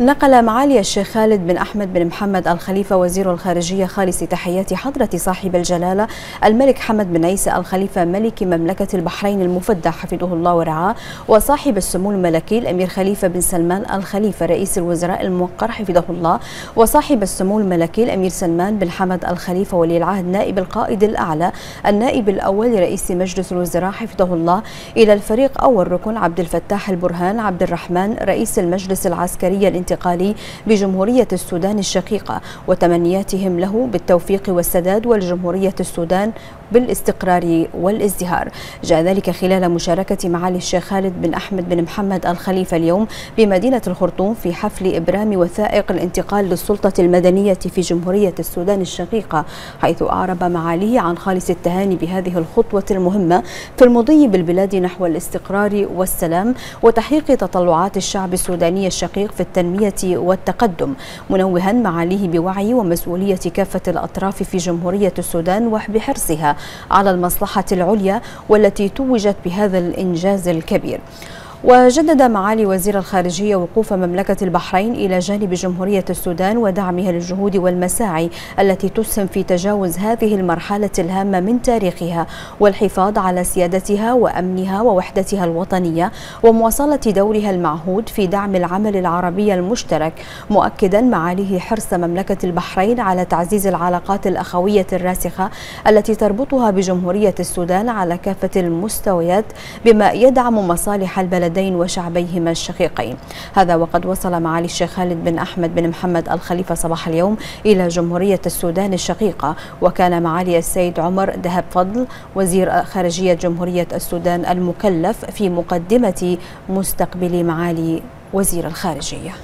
نقل معالي الشيخ خالد بن أحمد بن محمد الخليفة وزير الخارجية خالص تحيات حضرة صاحب الجلالة الملك حمد بن عيسى الخليفة ملك مملكة البحرين المفدى حفظه الله ورعاه وصاحب السمو الملكي الأمير خليفة بن سلمان الخليفة رئيس الوزراء الموقر حفظه الله وصاحب السمو الملكي الأمير سلمان بن حمد الخليفة ولي العهد نائب القائد الأعلى النائب الأول لرئيس مجلس الوزراء حفظه الله إلى الفريق أول ركن عبد الفتاح البرهان عبد الرحمن رئيس المجلس العسكري الانتقالي الانتقالي بجمهورية السودان الشقيقة وتمنياتهم له بالتوفيق والسداد والجمهورية السودان بالاستقرار والازدهار. جاء ذلك خلال مشاركة معالي الشيخ خالد بن أحمد بن محمد الخليفة اليوم بمدينة الخرطوم في حفل إبرام وثائق الانتقال للسلطة المدنية في جمهورية السودان الشقيقة حيث أعرب معاليه عن خالص التهاني بهذه الخطوة المهمة في المضي بالبلاد نحو الاستقرار والسلام وتحقيق تطلعات الشعب السوداني الشقيق في التنمية والتقدم منوها معاليه بوعي ومسؤولية كافة الأطراف في جمهورية السودان وبحرصها على المصلحة العليا والتي توجت بهذا الإنجاز الكبير. وجدد معالي وزير الخارجية وقوف مملكة البحرين إلى جانب جمهورية السودان ودعمها للجهود والمساعي التي تسهم في تجاوز هذه المرحلة الهامة من تاريخها والحفاظ على سيادتها وأمنها ووحدتها الوطنية ومواصلة دورها المعهود في دعم العمل العربي المشترك مؤكدا معاليه حرص مملكة البحرين على تعزيز العلاقات الأخوية الراسخة التي تربطها بجمهورية السودان على كافة المستويات بما يدعم مصالح البلد البلدين وشعبيهما الشقيقين. هذا وقد وصل معالي الشيخ خالد بن أحمد بن محمد الخليفة صباح اليوم إلى جمهورية السودان الشقيقة وكان معالي السيد عمر دهب فضل وزير خارجية جمهورية السودان المكلف في مقدمة مستقبل معالي وزير الخارجية.